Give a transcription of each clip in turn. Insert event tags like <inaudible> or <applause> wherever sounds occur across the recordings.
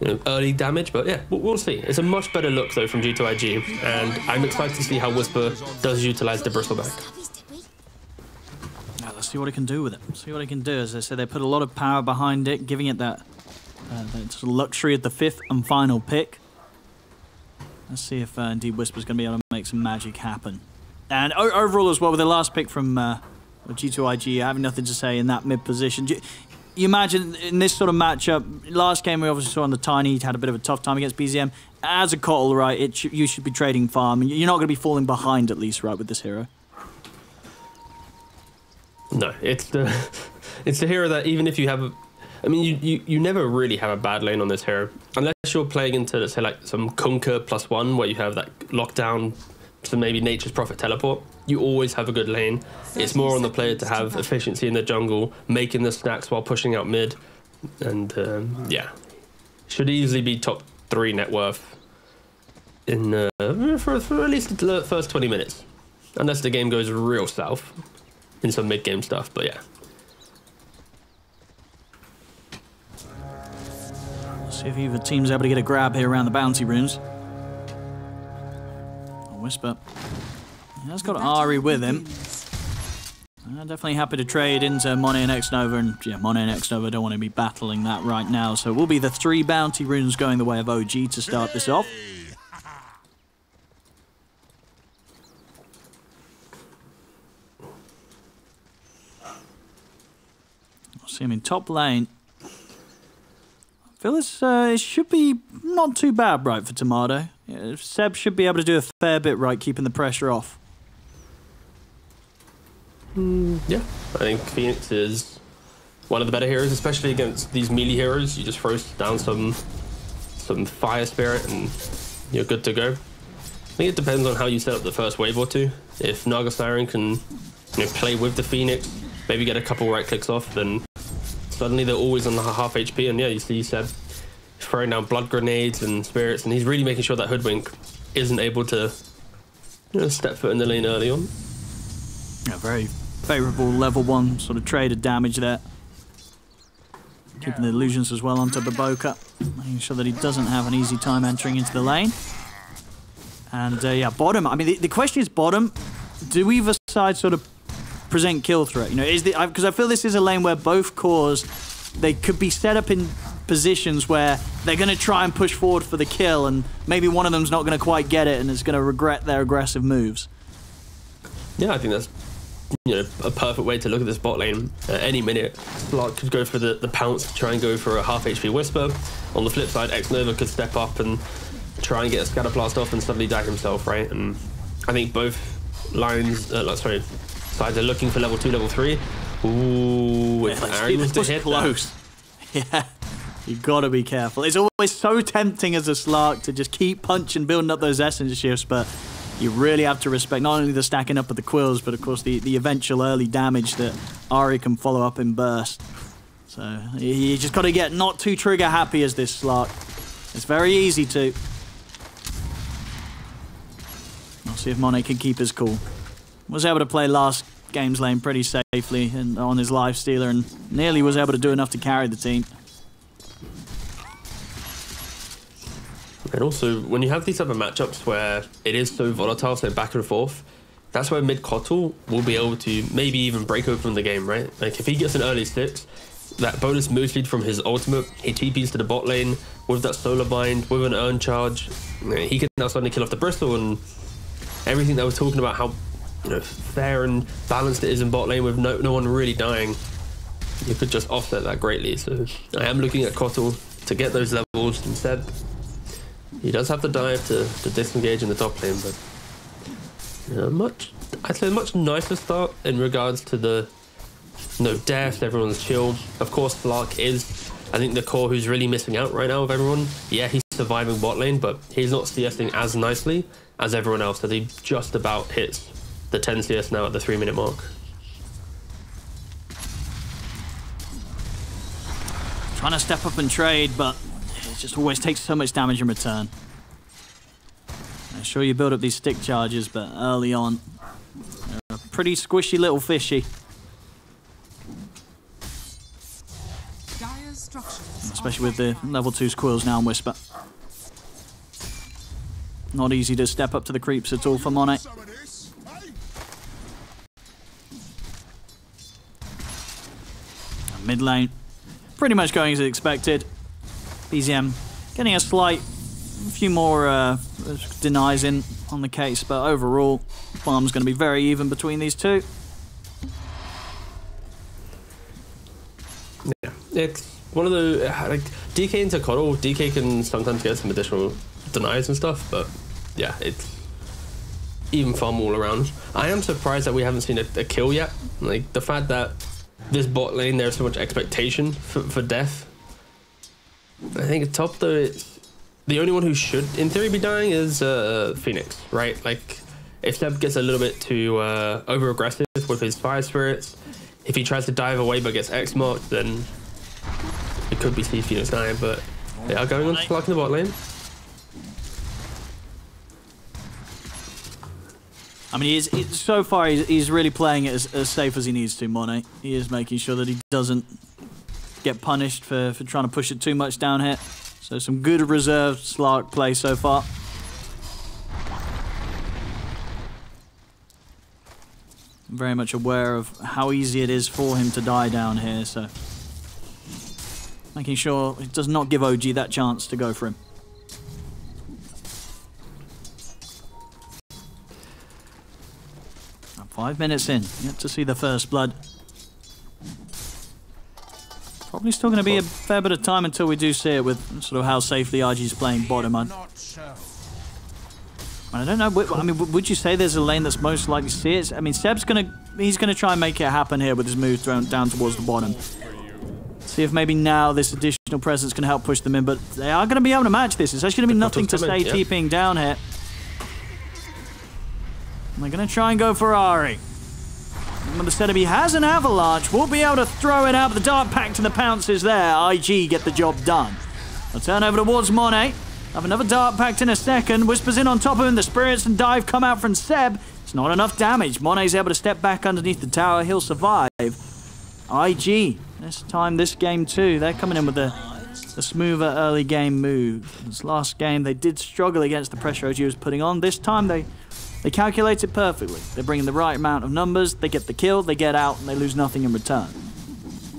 you know, early damage. But yeah, we'll, we'll see. It's a much better look though from G2IG, and I'm excited to see how Whisper does utilize the bristleback. Now, let's see what it can do with it. See what it can do. As I said, they put a lot of power behind it, giving it that, uh, of luxury at the fifth and final pick. Let's see if uh, indeed Whisper's going to be able to make some magic happen. And overall as well, with the last pick from uh, G2IG, having nothing to say in that mid position. You imagine in this sort of matchup, last game we obviously saw on the Tiny, had a bit of a tough time against BZM. As a KotL, right, it sh you should be trading farm. You're not going to be falling behind at least, right, with this hero. No, it's the <laughs> it's the hero that even if you have a I mean, you, you, you never really have a bad lane on this hero. Unless you're playing into, let's say, like some Kunkka plus one, where you have that lockdown, so maybe Nature's Prophet teleport. You always have a good lane. It's more on the player to have efficiency in the jungle, making the stacks while pushing out mid. And um, yeah, should easily be top three net worth in uh, for, for at least the first 20 minutes. Unless the game goes real south in some mid game stuff, but yeah. See if either team's able to get a grab here around the bounty runes. A Whisper. He has got Ari with him. Uh, definitely happy to trade into Monet and X-Nova, and yeah, Monet and X-Nova don't want to be battling that right now, so it will be the three bounty runes going the way of OG to start this off. i See him in top lane feel this uh, it should be not too bad, right, for Tomato. Yeah, Seb should be able to do a fair bit right, keeping the pressure off. Mm, yeah, I think Phoenix is one of the better heroes, especially against these melee heroes. You just throw down some some fire spirit and you're good to go. I think it depends on how you set up the first wave or two. If Naga Siren can you know, play with the Phoenix, maybe get a couple right clicks off, then suddenly they're always on the half HP. And yeah, you see, said throwing down blood grenades and spirits, and he's really making sure that Hoodwink isn't able to you know, step foot in the lane early on. Yeah, very favourable level one sort of trade of damage there. Keeping the illusions as well onto Baboka, making sure that he doesn't have an easy time entering into the lane. And uh, yeah, bottom. I mean, the, the question is bottom. Do either side sort of present kill threat. You know, is the because I feel this is a lane where both cores they could be set up in positions where they're going to try and push forward for the kill, and maybe one of them's not going to quite get it and is going to regret their aggressive moves. Yeah, I think that's you know a perfect way to look at this bot lane. At any minute, Slark could go for the, the pounce, try and go for a half HP Whisper. On the flip side, X Nova could step up and try and get a Scatter Blast off and suddenly die himself, right? And I think both lines, uh, sorry, sides are looking for level two, level three. Ooh, if yeah, Ari was to hit close. <laughs> Yeah, you gotta be careful. It's always so tempting as a Slark to just keep punching, building up those essence shifts, but you really have to respect not only the stacking up of the quills, but of course the, the eventual early damage that Ari can follow up in burst. So you just got to get not too trigger happy as this Slark. It's very easy to. I'll see if Monet can keep his cool was able to play last game's lane pretty safely and on his life stealer and nearly was able to do enough to carry the team. And also, when you have these of matchups where it is so volatile, so back and forth, that's where mid KotL will be able to maybe even break open the game, right? Like if he gets an early six, that bonus move speed from his ultimate, he TPs to the bot lane with that solar bind, with an urn charge, he can now suddenly kill off the Bristle and everything that was talking about how you know, fair and balanced it is in bot lane with no, no one really dying, you could just offset that greatly. So I am looking at KotL to get those levels instead. He does have to dive to, to disengage in the top lane, but you know, much I'd say much nicer start in regards to the no death, everyone's chill. Of course, Slark is I think the core who's really missing out right now of everyone. Yeah, he's surviving bot lane, but he's not CSing as nicely as everyone else as he just about hits the 10 CS now at the three minute mark. Trying to step up and trade, but just always takes so much damage in return. I'm sure you build up these stick charges, but early on, they're a pretty squishy little fishy. especially with the level 2's Quills now and Whisper. Not easy to step up to the creeps at all for Monet. Mid lane, pretty much going as expected. BZM getting a slight, a few more uh, denies in on the case, but overall, farm's going to be very even between these two. Yeah, it's one of the like DK into KotL. DK can sometimes get some additional denies and stuff, but yeah, it's even farm all around. I am surprised that we haven't seen a, a kill yet. Like the fact that this bot lane there's so much expectation for, for death. I think top though the only one who should in theory be dying is uh, Phoenix, right? Like if Seb gets a little bit too uh, over aggressive with his fire spirits, if he tries to dive away but gets X marked, then it could be Steve Phoenix dying. But they are going on to in the bot lane. I mean, he's, he, so far he's, he's, really playing it as, as, safe as he needs to, Monet. He is making sure that he doesn't get punished for, for trying to push it too much down here. So some good reserved Slark play so far. Very much aware of how easy it is for him to die down here, so making sure it does not give OG that chance to go for him. Five minutes in, yet to see the first blood. Probably still going to be a fair bit of time until we do see it with sort of how safely RG's playing bottom. I, I don't know. I mean, would you say there's a lane that's most likely to see it? I mean, Seb's going to he's going to try and make it happen here with his move thrown down towards the bottom. See if maybe now this additional presence can help push them in, but they are going to be able to match this. It's actually going to be nothing to stay yeah. TPing down here. They're going to try and go for Ari. Instead of he has an avalanche, we'll be able to throw it out. The Dark Pact to the pounces there. IG get the job done. I'll turn over towards Monet. Have another Dark Pact in a second. Whispers in on top of him. The spirits and dive come out from Seb. It's not enough damage. Monet's able to step back underneath the tower. He'll survive. IG. This time, this game too. They're coming in with the smoother early game move. This last game, they did struggle against the pressure OG was putting on. This time, they they calculate it perfectly. They bring in the right amount of numbers, they get the kill, they get out, and they lose nothing in return.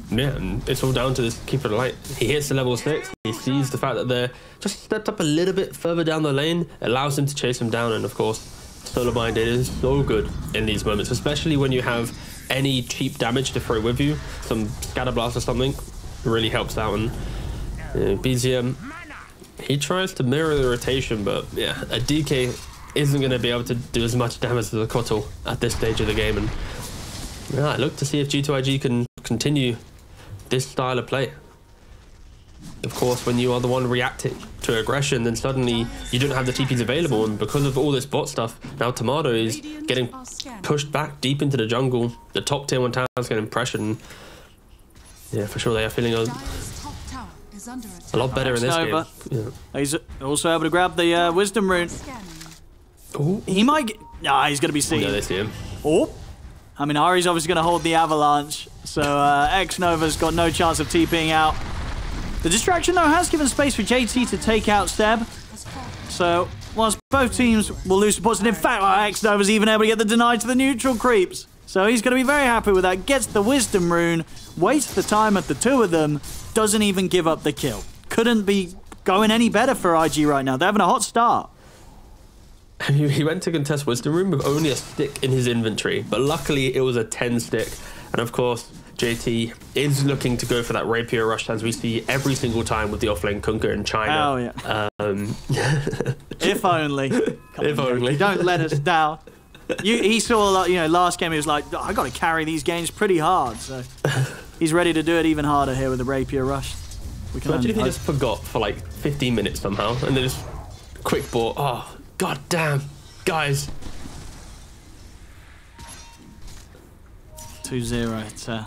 Yeah, and it's all down to this keeper light. He hits the level 6, he sees the fact that they're just stepped up a little bit further down the lane, allows him to chase him down, and of course, Solar Bind is so good in these moments, especially when you have any cheap damage to throw with you. Some Scatter Blast or something really helps out, and BZM, he tries to mirror the rotation, but yeah, a DK isn't going to be able to do as much damage as the KotL at this stage of the game. And yeah, I look to see if G2IG can continue this style of play. Of course, when you are the one reacting to aggression, then suddenly you don't have the TPs available, and because of all this bot stuff, now Tomato is getting pushed back deep into the jungle. The top tier one towers getting pressured, And yeah, for sure they are feeling a, a lot better in this game. Yeah. He's also able to grab the uh, Wisdom Rune. Ooh. He might get... Nah, he's going to be seen. No, they see him. Oh. I mean, Ari's obviously going to hold the Avalanche, so uh, X-Nova's got no chance of TPing out. The distraction, though, has given space for JT to take out Seb. So, whilst both teams will lose supports, and in fact, X-Nova's even able to get the deny to the neutral creeps. So he's going to be very happy with that. Gets the Wisdom Rune, wastes the time at the two of them, doesn't even give up the kill. Couldn't be going any better for IG right now. They're having a hot start. He went to contest Wisdom Rune with only a stick in his inventory, but luckily it was a 10 stick. And of course, JT is looking to go for that rapier rush as we see every single time with the offlane Kunkka in China. Oh, yeah. Um, <laughs> if only. <laughs> Come if on, only. Don't let us <laughs> down. You, he saw a lot, you know, last game he was like, I got to carry these games pretty hard. So he's ready to do it even harder here with the rapier rush. We can Imagine if he just forgot for like 15 minutes somehow and then just quick ball. Oh, God damn, guys. 2-0 It's uh,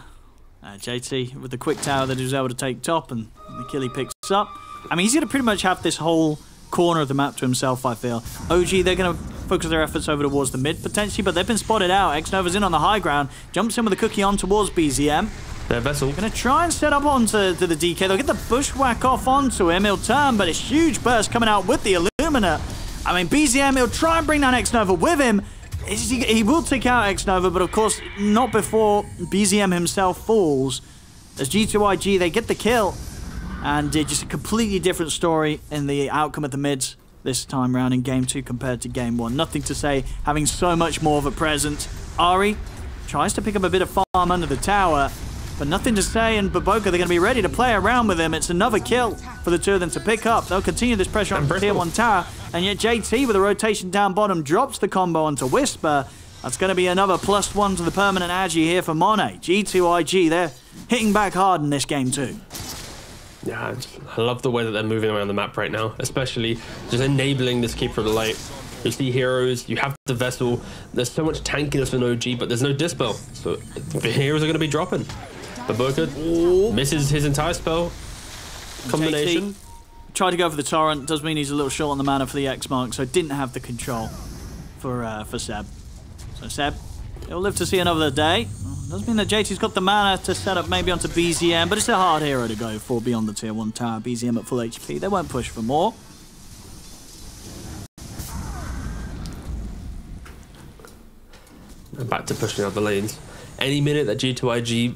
uh, JT with the quick tower that he was able to take top and the kill he picks up. I mean, he's going to pretty much have this whole corner of the map to himself, I feel. OG, they're going to focus their efforts over towards the mid, potentially, but they've been spotted out. X-Nova's in on the high ground, jumps in with a cookie on towards BZM. Their vessel. Gonna try and set up onto to the DK. They'll get the bushwhack off onto him. He'll turn, but a huge burst coming out with the Illumina. I mean, BZM, he'll try and bring down X-Nova with him. He, will take out X-Nova, but of course, not before BZM himself falls. As G2IG, they get the kill. And uh, just a completely different story in the outcome of the mids this time around in game two compared to game one. Nothing to say, having so much more of a presence. Ari tries to pick up a bit of farm under the tower, but nothing to say, and Baboka, they're going to be ready to play around with him. It's another kill for the two of them to pick up. They'll continue this pressure on tier 1 tower, and yet JT with a rotation down bottom drops the combo onto Whisper. That's going to be another plus one to the permanent Agi here for Monet. G2IG, they're hitting back hard in this game too. Yeah, I love the way that they're moving around the map right now, especially just enabling this Keeper of the Light. You see heroes, you have the vessel, there's so much tankiness in OG, but there's no dispel. So the heroes are going to be dropping. Baboka misses his entire spell combination. JT tried to go for the Torrent, does mean he's a little short on the mana for the X mark, so didn't have the control for uh, for Seb. So Seb, he'll live to see another day. Doesn't mean that JT's got the mana to set up maybe onto BZM, but it's a hard hero to go for beyond the tier 1 tower. BZM at full HP. They won't push for more. Back to pushing out the lanes. Any minute that G2IG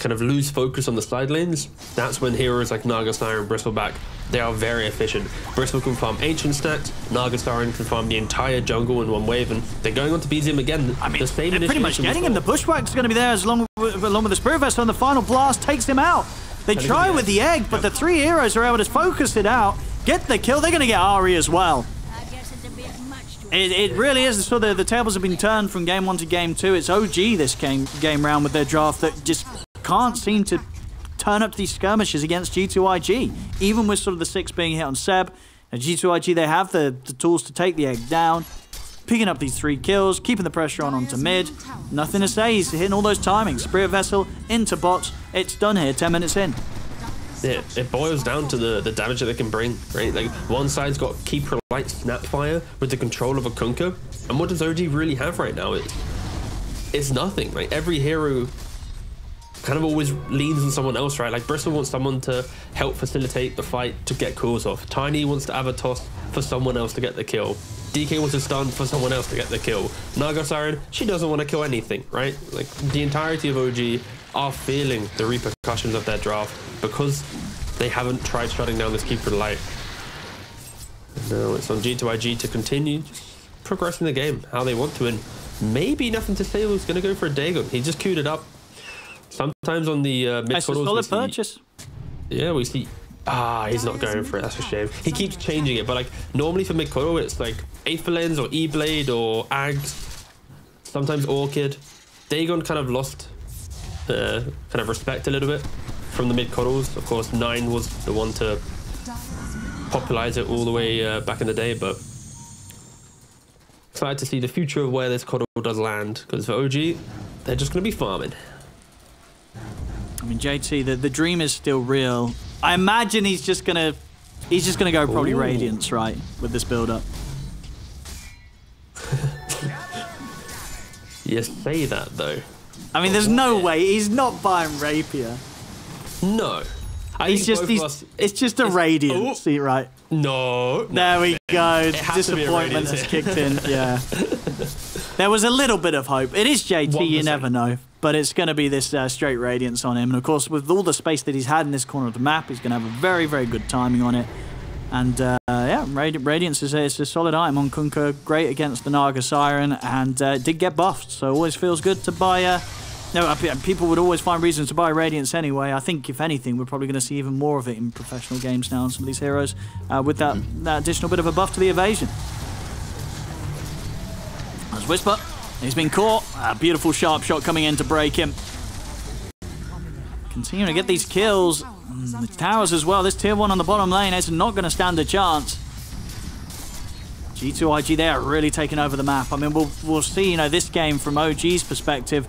kind of lose focus on the side lanes, that's when heroes like Naga Siren and Bristleback, they are very efficient. Bristle can farm ancient stacks, Naga Siren can farm the entire jungle in one wave, and they're going on to BZM again. I mean, the same they're pretty much getting him. The Bushwhack's going to be there as long, along with the Spirit Vessel, and the final blast takes him out. They try with the egg, but yep. the three heroes are able to focus it out, get the kill. They're going to get Ari as well. It, it really is. So the, the tables have been turned from game one to game two. It's OG this game game round with their draft that just can't seem to turn up these skirmishes against G2IG. Even with sort of the six being hit on Seb, and G2IG they have the, the tools to take the egg down. Picking up these three kills, keeping the pressure on onto mid. Nothing to say, he's hitting all those timings. Spirit Vessel into bots. It's done here, 10 minutes in it, it boils down to the, the damage that they can bring, right? Like, one side's got Keeper Light Snapfire with the control of a Kunkka, and what does OG really have right now? It's, it's nothing, right? Every hero kind of always leans on someone else, right? Like, Bristle wants someone to help facilitate the fight to get cools off. Tiny wants to have a toss for someone else to get the kill. DK wants to stun for someone else to get the kill. Naga Siren, she doesn't want to kill anything, right? Like, the entirety of OG are feeling the repercussions of their draft because they haven't tried shutting down this Keeper Light. Now it's on G2IG to continue progressing the game how they want to, and maybe nothing to say who's going to go for a Dagon. He just queued it up. Sometimes on the uh, mid solid purchase. Yeah, we see. Ah, he's not going for it. That's a shame. He keeps changing it, but like normally for mid it's like Aetherlens or E-Blade or Ags. Sometimes Orchid. Dagon kind of lost uh, kind of respect a little bit from the mid KotLs. Of course, Nine was the one to popularize it all the way uh, back in the day, but excited to see the future of where this KotL does land because for OG, they're just going to be farming. I mean, JT, the, the dream is still real. I imagine he's just going to he's just going to go probably Ooh. Radiance, right, with this build-up. <laughs> you say that, though. I mean, there's no way he's not buying Rapier. No. I he's just he's, it's just a radiant oh. see right. No. There we go. Disappointment has kicked in. Yeah. <laughs> there was a little bit of hope. It is JT. 1%. You never know. But it's going to be this uh, straight radiance on him. And of course, with all the space that he's had in this corner of the map, he's going to have a very, very good timing on it. And uh, yeah, Radi Radiance is a, a solid item on Kunkka. Great against the Naga Siren and uh, did get buffed. So always feels good to buy uh, no, people would always find reasons to buy Radiance anyway. I think, if anything, we're probably going to see even more of it in professional games now on some of these heroes uh, with that, that additional bit of a buff to the evasion. There's Whisper. He's been caught. A beautiful sharp shot coming in to break him. Continuing to get these kills. Mm, the towers as well. This tier 1 on the bottom lane is not going to stand a chance. G2IG there really taking over the map. I mean, we'll, we'll see, you know, this game from OG's perspective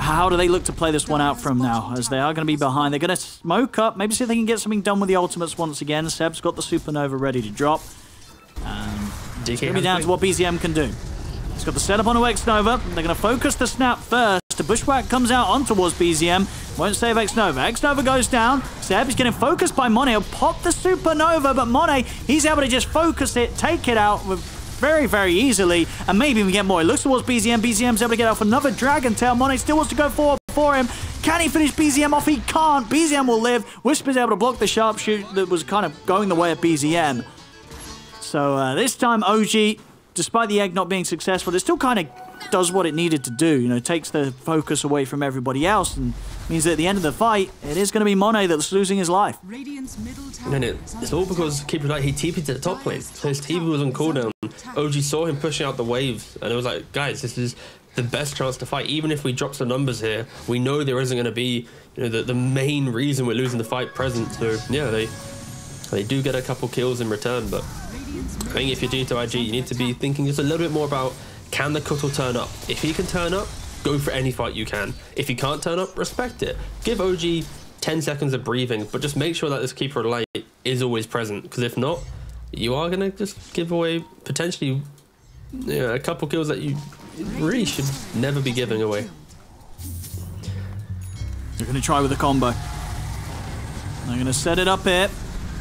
how do they look to play this one out from now, as they are going to be behind? They're going to smoke up, maybe see if they can get something done with the ultimates once again. Seb's got the Supernova ready to drop. Um, it's going to be down to what BZM can do. He's got the setup on a X-Nova. They're going to focus the snap first. The Bushwhack comes out on towards BZM. Won't save X-Nova. X-Nova goes down. Seb is getting focused by Monet. He'll pop the Supernova, but Monet, he's able to just focus it, take it out with very, very easily, and maybe even get more. He looks towards BZM. BZM's able to get off another Dragon Tail. Monet still wants to go forward for him. Can he finish BZM off? He can't. BZM will live. Whisper's able to block the sharpshoot that was kind of going the way of BZM. So uh, this time, OG, despite the egg not being successful, it still kind of does what it needed to do. You know, takes the focus away from everybody else and means that at the end of the fight, it is going to be Monet that's losing his life. And it, it's all because Keeper like he TP'd to the top lane. So his TP was on cooldown. OG saw him pushing out the waves, and it was like, guys, this is the best chance to fight. Even if we drop some numbers here, we know there isn't going to be you know, the, the main reason we're losing the fight present. So yeah, they they do get a couple kills in return, but I think if you're G2IG, you need to be thinking just a little bit more about can the KotL turn up? If he can turn up, go for any fight you can. If he can't turn up, respect it. Give OG 10 seconds of breathing, but just make sure that this Keeper of Light is always present, because if not, you are going to just give away potentially a couple kills that you really should never be giving away. They're going to try with a combo. They're going to set it up here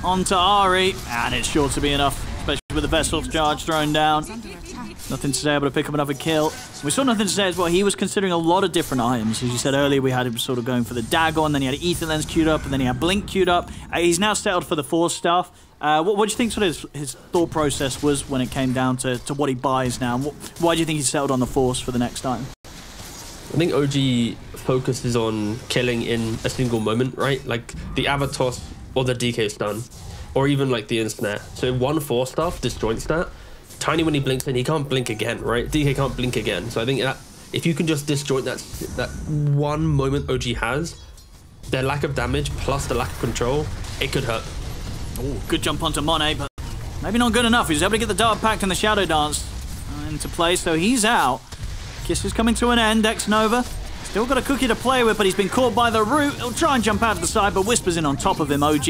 onto Ari, and it's sure to be enough, with the Vessel's charge thrown down. Nothing to say able to pick up another kill. We saw nothing to say as well. He was considering a lot of different items. As you said earlier, we had him sort of going for the dagger, and then he had Ether Lens queued up, and then he had Blink queued up. Uh, he's now settled for the Force Staff. Uh, what, what, do you think sort of his, his, thought process was when it came down to, to what he buys now? What, why do you think he settled on the Force for the next time? I think OG focuses on killing in a single moment, right? Like the Avatos or the DK stun, or even like the Instant. So one four stuff, disjoint stat, Tiny when he blinks in, he can't blink again, right? DK can't blink again. So I think that if you can just disjoint that that one moment OG has, their lack of damage plus the lack of control, it could hurt. Oh, good jump onto Monet, but maybe not good enough. He's able to get the Dark Pact and the Shadow Dance uh, into play, so he's out. Kiss is coming to an end, X Nova. Still got a cookie to play with, but he's been caught by the root. He'll try and jump out of the side, but Whispers in on top of him. OG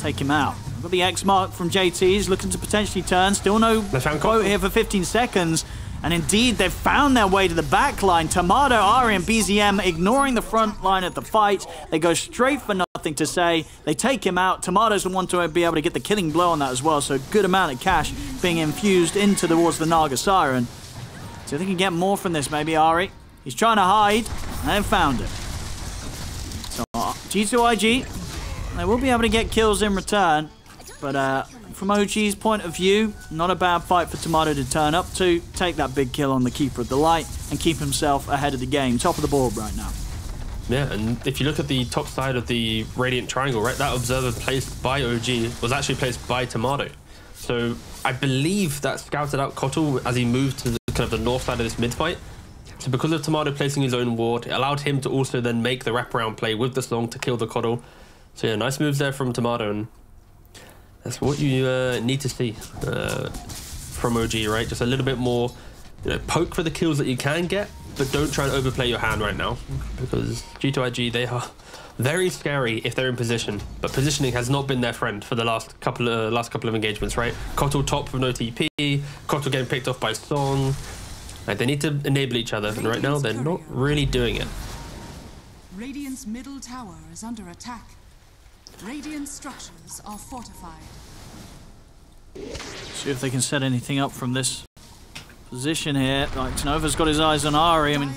take him out. Got the X mark from JT. He's looking to potentially turn. Still no quote here for 15 seconds. And indeed, they've found their way to the back line. Tomato, Ari, and BZM ignoring the front line of the fight. They go straight for nothing to say. They take him out. Tomato's the one to be able to get the killing blow on that as well. So good amount of cash being infused into towards the Naga Siren. So they can get more from this, maybe, Ari. He's trying to hide, and found it. So uh, G2IG, they will be able to get kills in return. But uh, from OG's point of view, not a bad fight for Tomato to turn up to, take that big kill on the Keeper of the Light, and keep himself ahead of the game, top of the board right now. Yeah, and if you look at the top side of the Radiant Triangle, right, that observer placed by OG was actually placed by Tomato. So I believe that scouted out KotL as he moved to the, kind of the north side of this mid fight. So because of Tomato placing his own ward, it allowed him to also then make the wraparound play with the Song to kill the KotL. So yeah, nice moves there from Tomato, and that's what you uh, need to see uh, from OG, right? Just a little bit more, you know, poke for the kills that you can get, but don't try and overplay your hand right now because G2IG they are very scary if they're in position, but positioning has not been their friend for the last couple of last couple of engagements, right? KotL top with no TP, KotL getting picked off by Song. Like they need to enable each other, and right now they're not really doing it. Radiant's middle tower is under attack. Radiant structures are fortified. See if they can set anything up from this position here. Like Nova's got his eyes on Ari. I mean,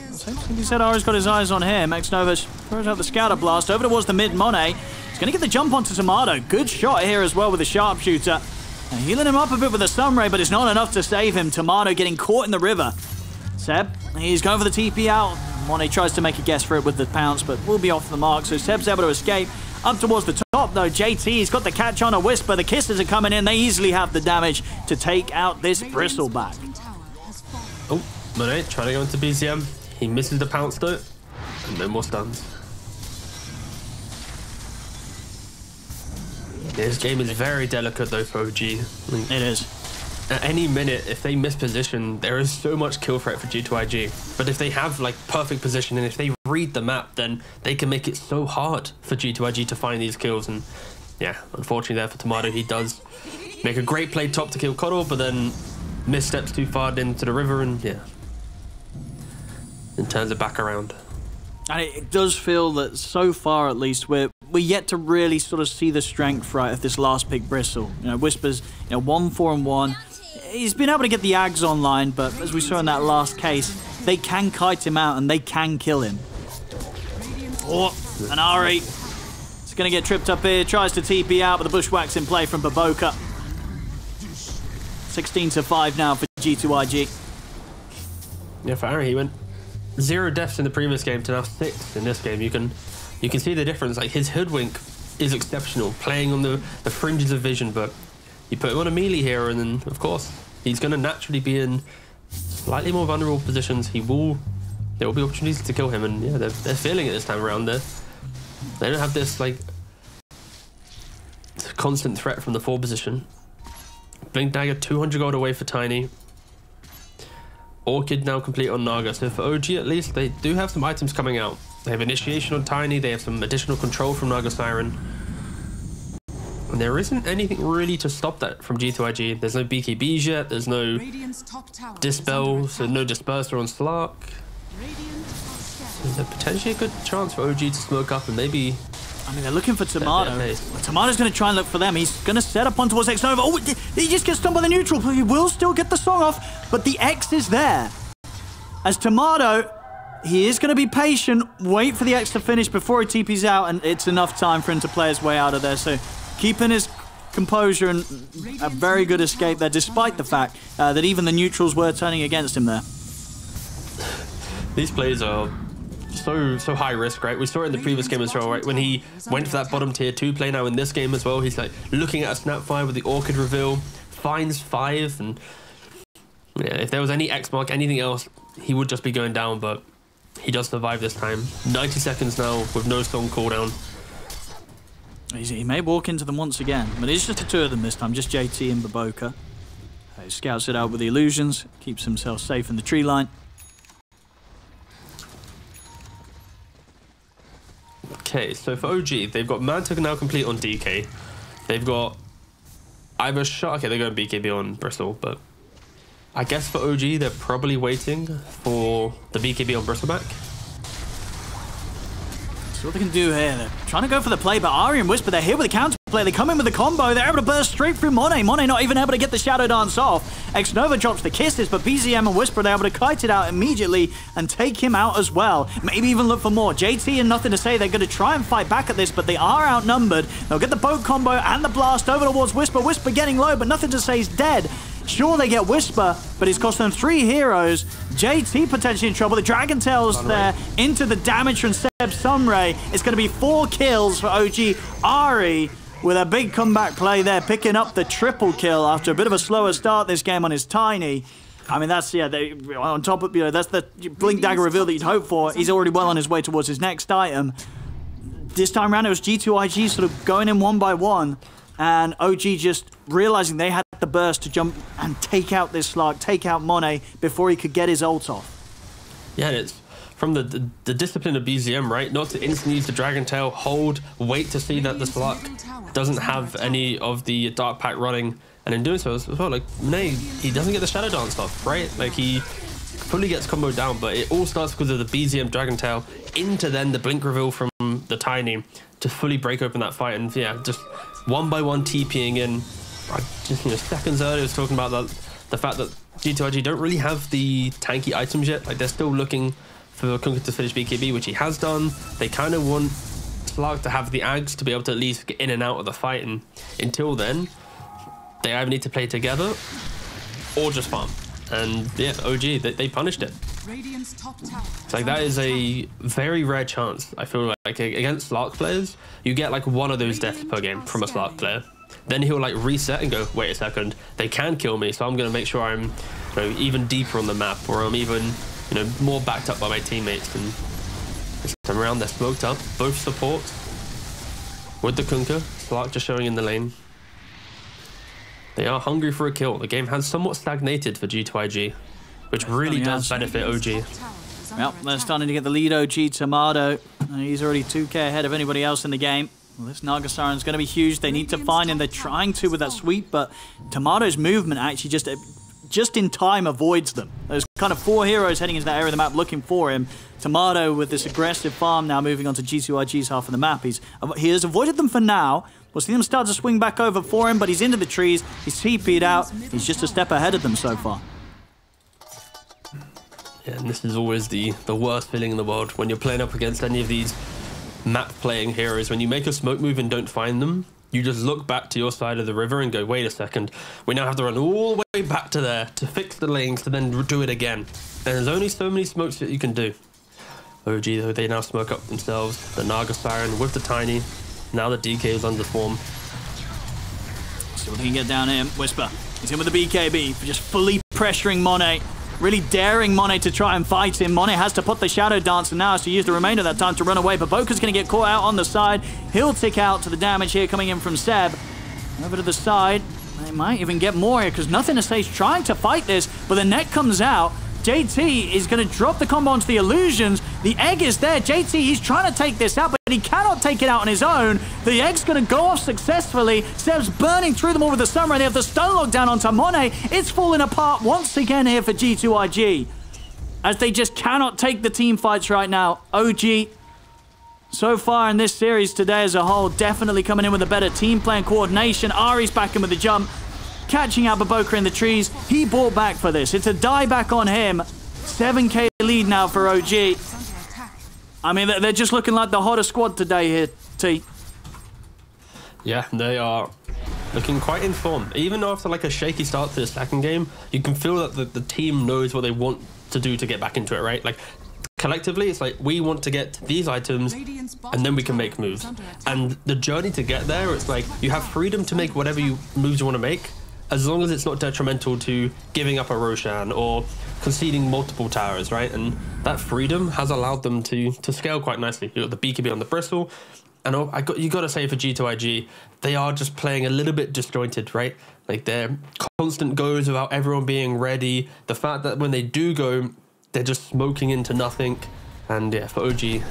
he said Ari's got his eyes on him. Max Nova throws out the scatter blast over towards the mid Monet. He's going to get the jump onto Tomato. Good shot here as well with the sharpshooter. And healing him up a bit with the stun ray, but it's not enough to save him. Tomato getting caught in the river. Seb, he's going for the TP out. Monet tries to make a guess for it with the pounce, but will be off the mark. So Seb's able to escape. Up towards the top, though, JT's got the catch on a Whisper. The Kisses are coming in. They easily have the damage to take out this Bristleback. Oh, Monet trying to go into BZM. He misses the pounce, though. And no more stuns. This game is very delicate, though, for OG. It is at any minute, if they miss position, there is so much kill threat for G2IG. But if they have like perfect position and if they read the map, then they can make it so hard for G2IG to find these kills. And yeah, unfortunately there for Tomato, he does make a great play top to kill KotL, but then missteps too far into the river and yeah, and turns it back around. And it, it does feel that so far, at least, we're we're yet to really sort of see the strength right of this last pick Bristle. You know, Whispers, you know, one four and one. He's been able to get the Ags online, but as we saw in that last case, they can kite him out and they can kill him. Oh, and Ari is going to get tripped up here. Tries to TP out, but the bushwhack's in play from Baboka. 16 to 5 now for G2IG. Yeah, for Ari, he went zero deaths in the previous game to now six in this game. You can you can see the difference. Like his hoodwink is exceptional, playing on the, the fringes of vision, but you put him on a melee here, and then of course he's going to naturally be in slightly more vulnerable positions. He will there will be opportunities to kill him, and yeah, they're, they're feeling it this time around. There, they don't have this like constant threat from the four position. Blink Dagger 200 gold away for Tiny. Orchid now complete on Naga. So for OG at least, they do have some items coming out. They have initiation on Tiny. They have some additional control from Naga Siren. And there isn't anything really to stop that from G2IG. There's no BKBs yet. There's no Radiant's top tower is Dispel, so no Disperser on Slark. There's a potentially a good chance for OG to smoke up and maybe I mean, they're looking for Tomato. Well, Tomato's going to try and look for them. He's going to set up on towards X Nova. Oh, he just gets stunned by the neutral. But he will still get the song off, but the X is there. As Tomato, he is going to be patient, wait for the X to finish before he TPs out, and it's enough time for him to play his way out of there. So keeping his composure and a very good escape there, despite the fact uh, that even the neutrals were turning against him there. These players are so so high risk, right? We saw it in the previous game as well, right? When he went for that bottom tier two play now in this game as well, he's like looking at a snapfire with the Orchid reveal, finds five, and yeah, if there was any X mark, anything else, he would just be going down, but he does survive this time. 90 seconds now with no song cooldown. He may walk into them once again, but it's just the two of them this time, just JT and Baboka. He scouts it out with the illusions, keeps himself safe in the tree line. Okay, so for OG, they've got Mantic now complete on DK. They've got either shot. Okay, they're going BKB on Bristle, but I guess for OG, they're probably waiting for the BKB on Bristleback. See what they can do here. They're trying to go for the play, but Ari and Whisper, they're here with the counter play. They come in with a combo. They're able to burst straight through Monet. Monet not even able to get the Shadow Dance off. X Nova drops the kisses, but BZM and Whisper, they're able to kite it out immediately and take him out as well. Maybe even look for more. JT and nothing to say. They're going to try and fight back at this, but they are outnumbered. They'll get the boat combo and the blast over towards Whisper. Whisper getting low, but nothing to say is dead. Sure, they get Whisper, but it's cost them three heroes. JT potentially in trouble. The Dragon Tails there into the damage from Seb Sunray. It's going to be four kills for OG. Ari with a big comeback play there, picking up the triple kill after a bit of a slower start this game on his Tiny. I mean, that's, yeah, they, on top of, you know, that's the Blink Dagger reveal that you'd hope for. He's already well on his way towards his next item. This time around, it was G2IG sort of going in one by one, and OG just realizing they had the burst to jump and take out this Slark, take out Monet before he could get his ult off. Yeah, it's from the, the the discipline of BZM, right? Not to instantly use the Dragon Tail, hold, wait to see that the Slark doesn't have any of the Dark Pact running, and in doing so as well, like Nay, he doesn't get the Shadow Dance off, right? Like he fully gets combo down, but it all starts because of the BZM Dragon Tail into then the Blink reveal from the Tiny to fully break open that fight, and yeah, just one by one TPing in. I just you know seconds earlier I was talking about the the fact that G2IG don't really have the tanky items yet. Like they're still looking for Kunkka to finish BKB, which he has done. They kind of want Slark to have the Ags to be able to at least get in and out of the fight, and until then, they either need to play together or just farm. And yeah, OG they, they punished it. Radiant's top tower. It's like that is a very rare chance. I feel like against Slark players, you get like one of those deaths per game from a Slark player. Then he'll like reset and go, wait a second, they can kill me, so I'm gonna make sure I'm you know, even deeper on the map, or I'm even you know more backed up by my teammates. And this time around, they're smoked up, both supports with the Kunkka. Slark just showing in the lane. They are hungry for a kill. The game has somewhat stagnated for G2IG, which really does has. benefit OG. Top tower is under Well, they're starting to get the lead OG Tomato. He's already 2k ahead of anybody else in the game. Well, this Naga Siren's going to be huge. They need to find him. They're trying to with that sweep, but Tomato's movement actually just just in time avoids them. There's kind of four heroes heading into that area of the map looking for him. Tomato with this aggressive farm now moving on to G2IG's half of the map. He's he has avoided them for now. We'll see them start to swing back over for him, but he's into the trees. He's TP'd out. He's just a step ahead of them so far. Yeah, and this is always the, the worst feeling in the world when you're playing up against any of these map playing heroes. When you make a smoke move and don't find them, you just look back to your side of the river and go, wait a second, we now have to run all the way back to there to fix the lanes to then do it again. And there's only so many smokes that you can do. Oh, OG though, they now smoke up themselves. The Naga Siren with the Tiny. Now the DK is under form. See what he can get down here. Whisper. He's in with the BKB for just fully pressuring Monet. Really daring Monet to try and fight him. Monet has to put the Shadow Dancer now, to use the remainder of that time to run away. But Boka's going to get caught out on the side. He'll tick out to the damage here coming in from Seb. Over to the side. They might even get more here because Nothing to Say's trying to fight this, but the net comes out. JT is going to drop the combo onto the illusions. The egg is there. JT, he's trying to take this out, but he cannot take it out on his own. The egg's going to go off successfully. Seb's burning through them all with the summer, and they have the stun lock down onto Monet. It's falling apart once again here for G2IG. As they just cannot take the team fights right now. OG, so far in this series today as a whole, definitely coming in with a better team plan coordination. Ari's back in with the jump catching out in the trees. He bought back for this. It's a die back on him. 7k lead now for OG. I mean, they're just looking like the hottest squad today here, T. Yeah, they are looking quite in form. Even after like a shaky start to the second game, you can feel that the, the team knows what they want to do to get back into it, right? Like collectively, it's like we want to get these items and then we can make moves. And the journey to get there, it's like you have freedom to make whatever you moves you want to make, as long as it's not detrimental to giving up a Roshan or conceding multiple towers, right? And that freedom has allowed them to to scale quite nicely. You got the BKB on the bristle, and oh, I got you got to say for G2IG, they are just playing a little bit disjointed, right? Like their constant goes without everyone being ready. The fact that when they do go, they're just smoking into nothing, and yeah, for OG,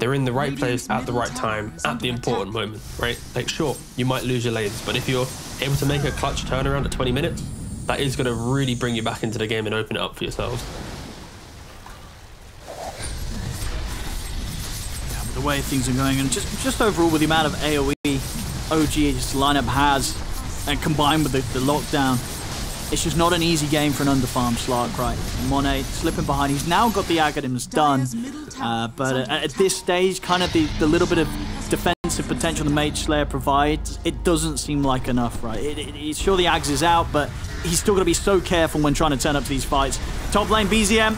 they're in the right place at the right time at the important moment, right? Like, sure, you might lose your lanes, but if you're able to make a clutch turnaround at 20 minutes, that is going to really bring you back into the game and open it up for yourselves. Yeah, the way things are going, and just just overall with the amount of AoE OG's lineup has, and combined with the, the lockdown, it's just not an easy game for an underfarmed Slark, right? Monet slipping behind. He's now got the Aghanim's done. Uh, but at this stage, kind of the, the little bit of defensive potential the Mage Slayer provides, it doesn't seem like enough, right? It, it, it, sure the Ags is out, but he's still got to be so careful when trying to turn up to these fights. Top lane, BZM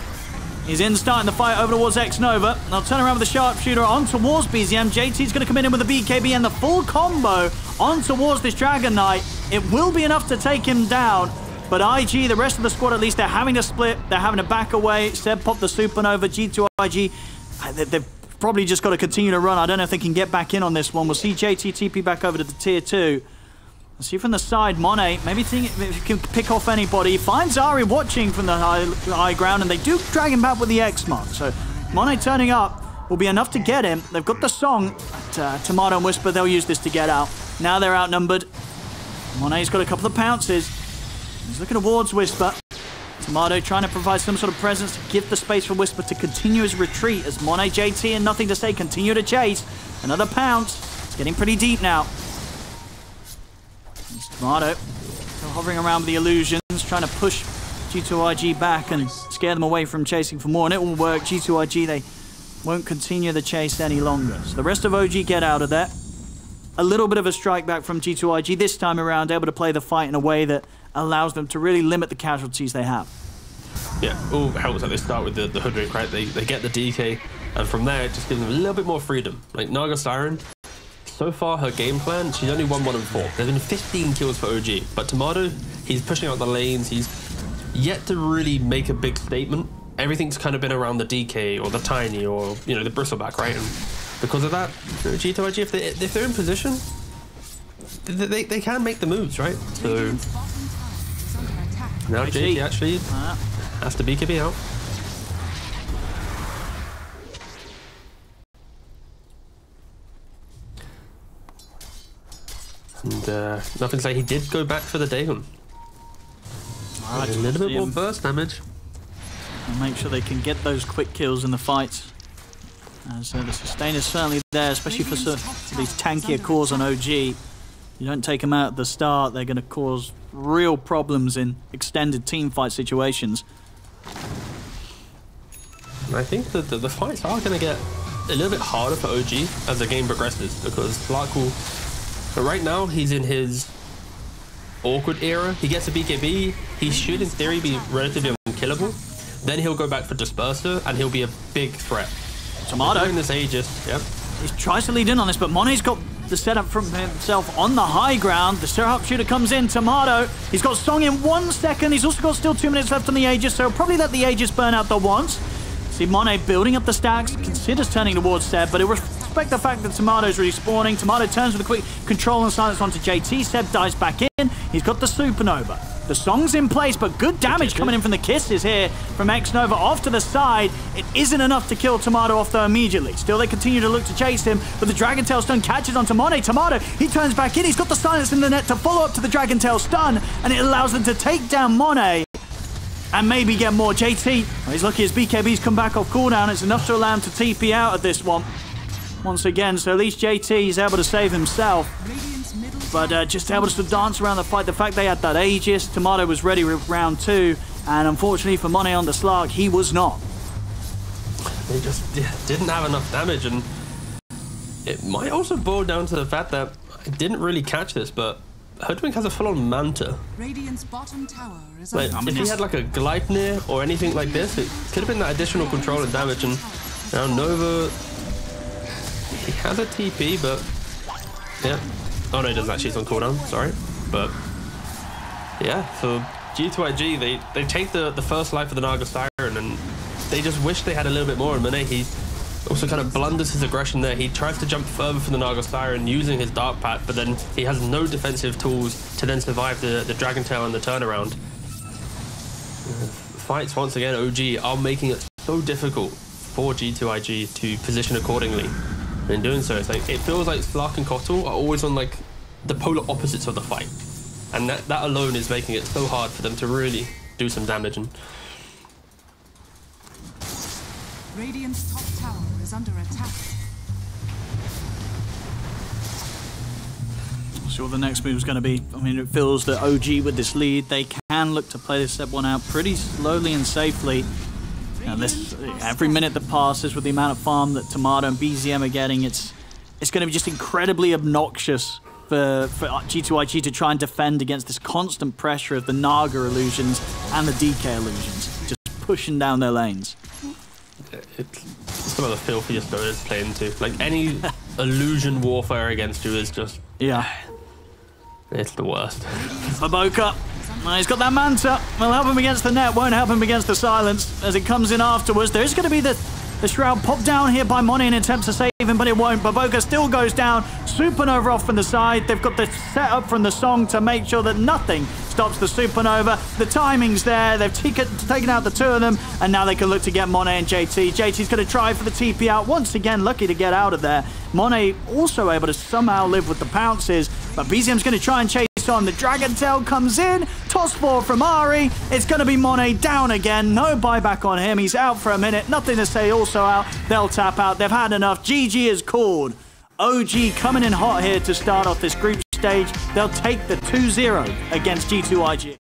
is in starting the fight over towards X-Nova. They'll turn around with the sharpshooter on towards BZM. JT's going to come in with the BKB and the full combo on towards this Dragon Knight. It will be enough to take him down. But IG, the rest of the squad, at least, they're having to split. They're having to back away. Seb popped the supernova. G2IG, uh, they've probably just got to continue to run. I don't know if they can get back in on this one. We'll see JTTP back over to the tier two. Let's see from the side, Monet, maybe think if he can pick off anybody. Finds Ari watching from the high, high ground, and they do drag him back with the X mark. So Monet turning up will be enough to get him. They've got the song, but, uh, Tomato and Whisper, they'll use this to get out. Now they're outnumbered. Monet's got a couple of pounces. He's looking towards Whisper. Tomato trying to provide some sort of presence to give the space for Whisper to continue his retreat as Monet, JT, and Nothing to Say continue to chase. Another pounce. It's getting pretty deep now. It's Tomato still hovering around with the illusions, trying to push G2IG back and scare them away from chasing for more. And it will work. G2IG, they won't continue the chase any longer. So the rest of OG get out of there. A little bit of a strike back from G2IG this time around, able to play the fight in a way that allows them to really limit the casualties they have. Yeah, oh, all helps that they start with the, the Hoodwink, right? They, they get the DK, and from there, it just gives them a little bit more freedom. Like Naga Siren, so far her game plan, she's only won 1 and 4. There's been 15 kills for OG, but Tomato, he's pushing out the lanes, he's yet to really make a big statement. Everything's kind of been around the DK or the Tiny or, you know, the Bristleback, right? And because of that, G2IG, if, they, if they're in position, they, they, they can make the moves, right? So now JT actually has to BKB out. And uh, nothing to say, he did go back for the Dagon. Ah, A little bit more burst damage. and make sure they can get those quick kills in the fight. As uh, the sustain is certainly there, especially for, so- for these tankier cores on OG. You don't take them out at the start, they're going to cause real problems in extended team fight situations. And I think that the, the fights are going to get a little bit harder for OG as the game progresses because Slark will. But right now, he's in his awkward era. He gets a BKB. He should, in theory, be relatively unkillable. Then he'll go back for Disperser and he'll be a big threat. Tomato, During this Aegis, yep. he tries to lead in on this, but Monet's got the setup from himself on the high ground. The setup shooter comes in, Tomato. He's got Song in one second. He's also got still two minutes left on the Aegis, so probably let the Aegis burn out the once. See Monet building up the stacks, considers turning towards Ceb, but he'll respect the fact that Tomato's respawning. Tomato turns with a quick control and silence onto JT. Ceb dives back in. He's got the supernova. The song's in place, but good damage coming in from the kisses here from X Nova off to the side. It isn't enough to kill Tomato off though immediately. Still, they continue to look to chase him, but the Dragon Tail stun catches onto Monet. Tomato, he turns back in. He's got the silence in the net to follow up to the Dragon Tail stun, and it allows them to take down Monet and maybe get more. JT, well, he's lucky his BKB's come back off cooldown. It's enough to allow him to TP out of this one once again. So at least JT is able to save himself. Radiant's middle But tower uh, just able to dance around the fight. The fact they had that Aegis, Tomato was ready with round two, and unfortunately for Monet on the Slark, he was not. They just yeah, didn't have enough damage, and it might also boil down to the fact that I didn't really catch this, but Hoodwink has a full-on Manta. Radiant's bottom tower is Like, if he had like a Gleipnir or anything like this, it could have been that additional control and damage. And now Nova, he has a TP, but yeah. Oh no, he doesn't actually. It's on cooldown. Sorry, but yeah. So G2IG, they they take the the first life of the Naga Siren, and they just wish they had a little bit more. And Monet, he also kind of blunders his aggression there. He tries to jump further from the Naga Siren using his Dark Pact, but then he has no defensive tools to then survive the, the Dragon Tail and the turnaround. Fights, once again, OG are making it so difficult for G2IG to position accordingly. And in doing so, it's like, it feels like Slark and KotL are always on like the polar opposites of the fight. And that, that alone is making it so hard for them to really do some damage. And Radiant's top tower is under attack. See what the next move is going to be. I mean, it feels that OG with this lead, they can look to play this step one out pretty slowly and safely. Now, this every minute that passes with the amount of farm that Tomato and BZM are getting, it's it's going to be just incredibly obnoxious for, for G2IG to try and defend against this constant pressure of the Naga illusions and the DK illusions, just pushing down their lanes. it's some of the filthiest bonus to play into. Like any <laughs> illusion warfare against you is just, Yeah. <sighs> it's the worst. Maboka. He's got that Manta. Will help him against the net, won't help him against the silence as it comes in afterwards. There's going to be the, the Shroud popped down here by Monet in an attempt to save him, but it won't. Baboka still goes down. Supernova off from the side. They've got the setup from the song to make sure that nothing stops the Supernova. The timing's there. They've taken out the two of them, and now they can look to get Monet and JT. JT's going to try for the TP out once again, lucky to get out of there. Monet also able to somehow live with the pounces, but BZM's going to try and chase on. The Dragon Tail comes in. Toss ball from Ari. It's going to be Monet down again. No buyback on him. He's out for a minute. Nothing to say. Also out. They'll tap out. They've had enough. GG is called. OG coming in hot here to start off this group stage. They'll take the 2-0 against G2IG.